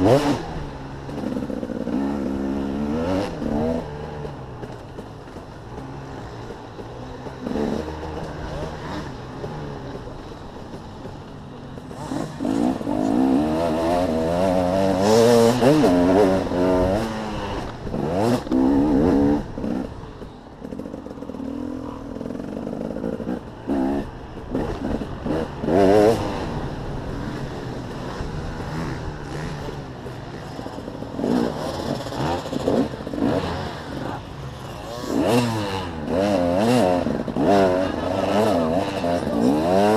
Mm-hmm. Oh.